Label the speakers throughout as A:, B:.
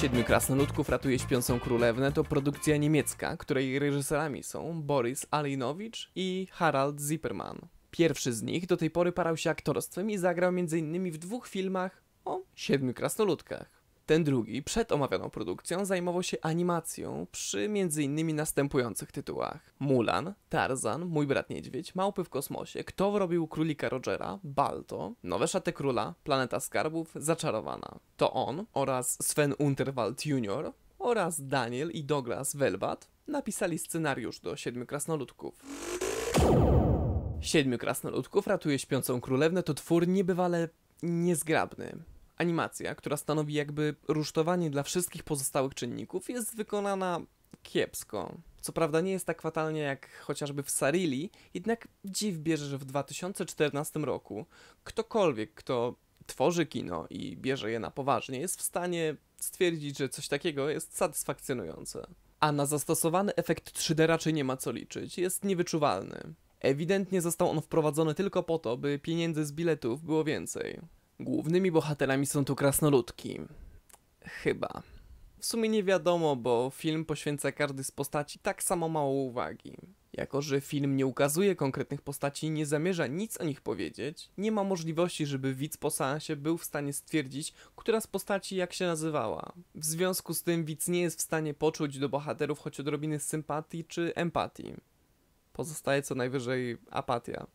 A: Siedmiu krasnoludków ratuje śpiącą królewnę to produkcja niemiecka, której reżyserami są Boris Alinowicz i Harald Zipperman. Pierwszy z nich do tej pory parał się aktorstwem i zagrał m.in. w dwóch filmach o siedmiu krasnoludkach. Ten drugi, przed omawianą produkcją, zajmował się animacją przy m.in. następujących tytułach: Mulan, Tarzan, Mój brat niedźwiedź, Małpy w kosmosie, Kto wrobił królika Rogera, Balto, Nowe szaty króla, Planeta skarbów, Zaczarowana. To on oraz Sven Unterwald Jr. oraz Daniel i Douglas Welbat napisali scenariusz do Siedmiu Krasnoludków. Siedmiu Krasnoludków ratuje śpiącą królewnę to twór niebywale niezgrabny. Animacja, która stanowi jakby rusztowanie dla wszystkich pozostałych czynników, jest wykonana kiepsko. Co prawda nie jest tak fatalnie jak chociażby w Sarili, jednak dziw bierze, że w 2014 roku ktokolwiek, kto tworzy kino i bierze je na poważnie, jest w stanie stwierdzić, że coś takiego jest satysfakcjonujące. A na zastosowany efekt 3D raczej nie ma co liczyć, jest niewyczuwalny. Ewidentnie został on wprowadzony tylko po to, by pieniędzy z biletów było więcej. Głównymi bohaterami są tu krasnoludki. Chyba. W sumie nie wiadomo, bo film poświęca każdy z postaci tak samo mało uwagi. Jako, że film nie ukazuje konkretnych postaci i nie zamierza nic o nich powiedzieć, nie ma możliwości, żeby widz po seansie był w stanie stwierdzić, która z postaci jak się nazywała. W związku z tym widz nie jest w stanie poczuć do bohaterów choć odrobiny sympatii czy empatii. Pozostaje co najwyżej apatia.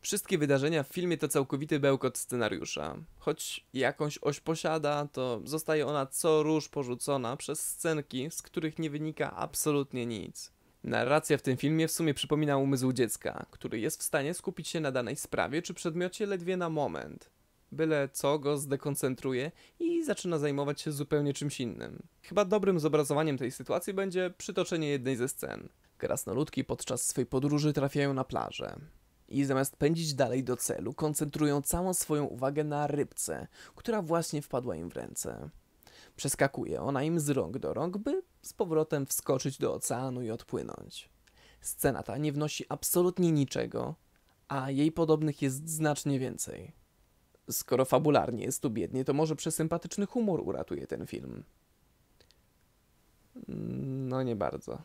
A: Wszystkie wydarzenia w filmie to całkowity bełkot scenariusza. Choć jakąś oś posiada, to zostaje ona co róż porzucona przez scenki, z których nie wynika absolutnie nic. Narracja w tym filmie w sumie przypomina umysł dziecka, który jest w stanie skupić się na danej sprawie czy przedmiocie ledwie na moment. Byle co go zdekoncentruje i zaczyna zajmować się zupełnie czymś innym. Chyba dobrym zobrazowaniem tej sytuacji będzie przytoczenie jednej ze scen. Krasnoludki podczas swej podróży trafiają na plażę i zamiast pędzić dalej do celu, koncentrują całą swoją uwagę na rybce, która właśnie wpadła im w ręce. Przeskakuje ona im z rąk do rąk, by z powrotem wskoczyć do oceanu i odpłynąć. Scena ta nie wnosi absolutnie niczego, a jej podobnych jest znacznie więcej. Skoro fabularnie jest tu biednie, to może przesympatyczny humor uratuje ten film. No nie bardzo.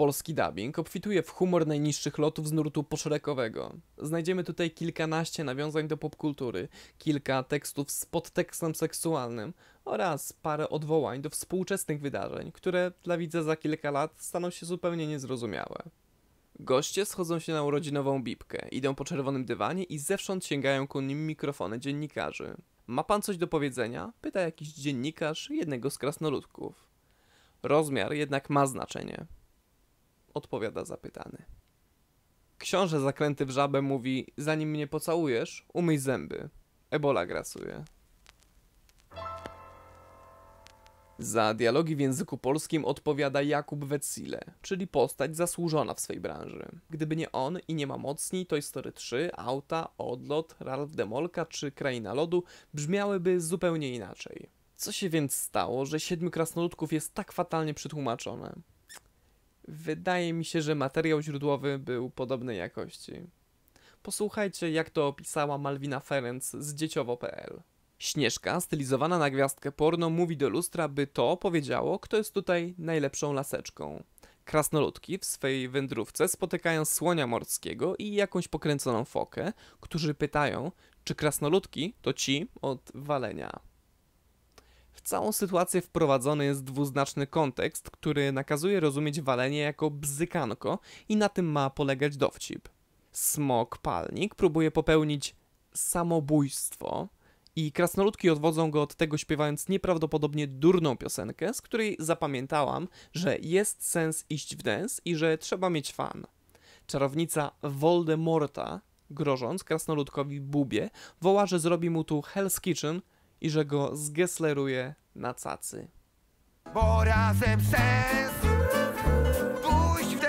A: Polski dubbing obfituje w humor najniższych lotów z nurtu poszerekowego. Znajdziemy tutaj kilkanaście nawiązań do popkultury, kilka tekstów z podtekstem seksualnym oraz parę odwołań do współczesnych wydarzeń, które dla widza za kilka lat staną się zupełnie niezrozumiałe. Goście schodzą się na urodzinową bibkę, idą po czerwonym dywanie i zewsząd sięgają ku nim mikrofony dziennikarzy. Ma pan coś do powiedzenia? Pyta jakiś dziennikarz jednego z krasnoludków. Rozmiar jednak ma znaczenie odpowiada zapytany. Książę zakręty w żabę mówi, zanim mnie pocałujesz, umyj zęby. Ebola grasuje. Za dialogi w języku polskim odpowiada Jakub Wetzile, czyli postać zasłużona w swej branży. Gdyby nie on i nie ma mocni, Toy Story 3, Auta, Odlot, Ralph Demolka czy Kraina Lodu brzmiałyby zupełnie inaczej. Co się więc stało, że Siedmiu Krasnoludków jest tak fatalnie przetłumaczone? Wydaje mi się, że materiał źródłowy był podobnej jakości. Posłuchajcie, jak to opisała Malwina Ferenc z dzieciowo.pl. Śnieżka, stylizowana na gwiazdkę porno, mówi do lustra, by to powiedziało, kto jest tutaj najlepszą laseczką. Krasnoludki w swej wędrówce spotykają słonia morskiego i jakąś pokręconą fokę, którzy pytają, czy krasnoludki to ci od walenia. W całą sytuację wprowadzony jest dwuznaczny kontekst, który nakazuje rozumieć walenie jako bzykanko i na tym ma polegać dowcip. Smok palnik próbuje popełnić samobójstwo i krasnoludki odwodzą go od tego śpiewając nieprawdopodobnie durną piosenkę, z której zapamiętałam, że jest sens iść w dance i że trzeba mieć fan. Czarownica Voldemorta, grożąc krasnoludkowi Bubie, woła, że zrobi mu tu Hell's Kitchen, i że go zgesleruje na cacy. Bo razem sens pójść w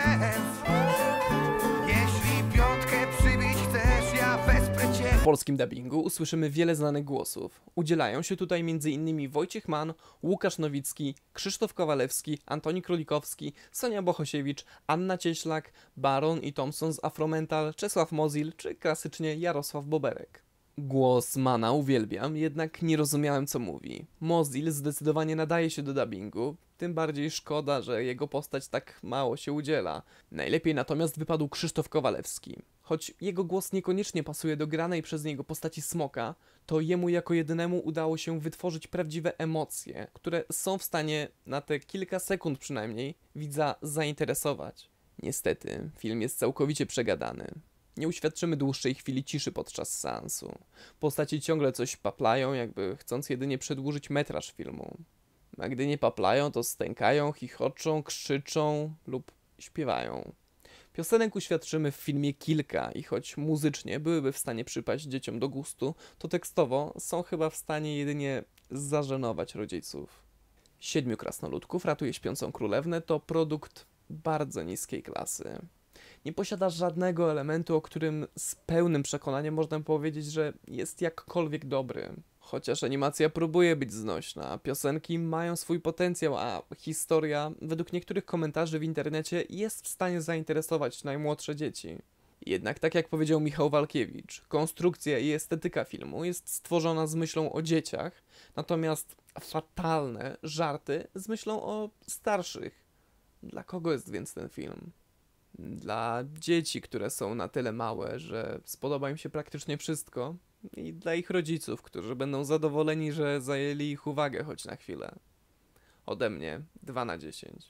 A: Jeśli piątkę przybić chcesz, ja wesprę cię. W polskim dubbingu usłyszymy wiele znanych głosów. Udzielają się tutaj m.in. Wojciech Mann, Łukasz Nowicki, Krzysztof Kowalewski, Antoni Królikowski, Sonia Bohosiewicz, Anna Cieślak, Baron i Thompson z Afromental, Czesław Mozil czy klasycznie Jarosław Boberek. Głos Mana uwielbiam, jednak nie rozumiałem co mówi. Mozil zdecydowanie nadaje się do dubbingu, tym bardziej szkoda, że jego postać tak mało się udziela. Najlepiej natomiast wypadł Krzysztof Kowalewski. Choć jego głos niekoniecznie pasuje do granej przez niego postaci Smoka, to jemu jako jedynemu udało się wytworzyć prawdziwe emocje, które są w stanie na te kilka sekund przynajmniej widza zainteresować. Niestety, film jest całkowicie przegadany. Nie uświadczymy dłuższej chwili ciszy podczas seansu. Postaci ciągle coś paplają, jakby chcąc jedynie przedłużyć metraż filmu. A gdy nie paplają, to stękają, chichoczą, krzyczą lub śpiewają. Piosenek uświadczymy w filmie kilka i choć muzycznie byłyby w stanie przypaść dzieciom do gustu, to tekstowo są chyba w stanie jedynie zażenować rodziców. Siedmiu krasnoludków ratuje śpiącą królewnę to produkt bardzo niskiej klasy. Nie posiada żadnego elementu, o którym z pełnym przekonaniem można powiedzieć, że jest jakkolwiek dobry. Chociaż animacja próbuje być znośna, piosenki mają swój potencjał, a historia, według niektórych komentarzy w internecie, jest w stanie zainteresować najmłodsze dzieci. Jednak, tak jak powiedział Michał Walkiewicz, konstrukcja i estetyka filmu jest stworzona z myślą o dzieciach, natomiast fatalne żarty z myślą o starszych. Dla kogo jest więc ten film? Dla dzieci, które są na tyle małe, że spodoba im się praktycznie wszystko, i dla ich rodziców, którzy będą zadowoleni, że zajęli ich uwagę choć na chwilę. Ode mnie 2 na 10.